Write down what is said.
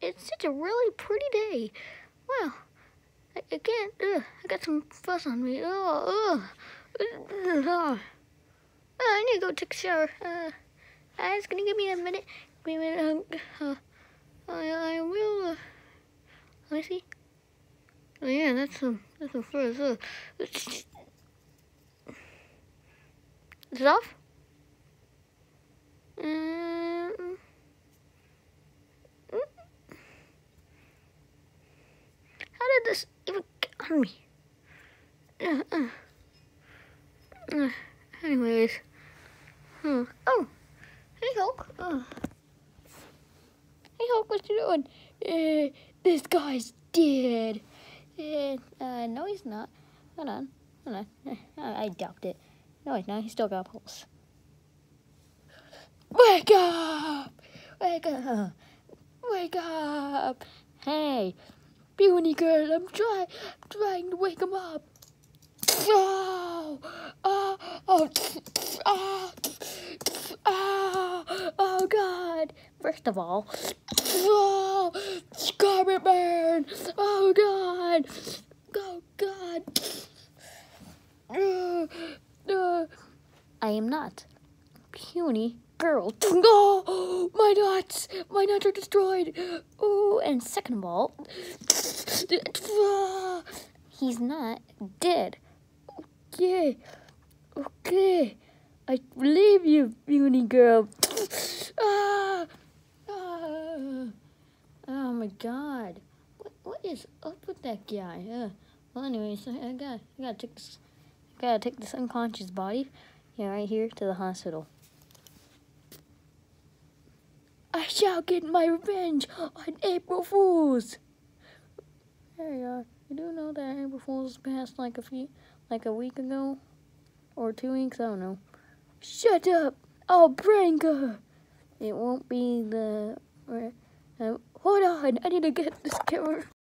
it's such a really pretty day. Wow. I, I can't, ugh, I got some fuzz on me. Oh, ugh. ugh. I need to go take a shower. Uh, it's gonna give me a minute. Give me a minute. Uh, uh, I, I will, uh, let me see. Oh yeah, that's some, that's some fuzz. Uh, is it off? Um, this even get on me? Uh, uh, uh, anyways. Huh. Oh, hey Hulk. Uh. Hey Hulk, what you doing? Uh, this guy's dead. Uh, no, he's not. Hold on, hold on. Uh, I doubt it. No, he's not. He's still got a pulse. Wake up! Wake up! Wake up! Hey, puny girl, I'm trying, trying to wake him up. Oh, oh, oh, oh, oh, oh, God. First of all, oh, scarlet burn. Oh, God. Oh, God. Uh, uh, I am not puny girl. Oh, my nuts! My nuts are destroyed. Oh, and second of all, he's not dead. Okay, okay. I believe you, puny girl. Ah, ah. Oh my God! What what is up with that guy? Uh, well, anyways, I, I got I gotta take this, gotta take this unconscious body, yeah, right here to the hospital. I shall get my revenge on April Fools. There you are. You do know that April Fools passed like a few, like a week ago, or two weeks. I don't know. Shut up! I'll prank her. It won't be the. Uh, hold on, I need to get this camera.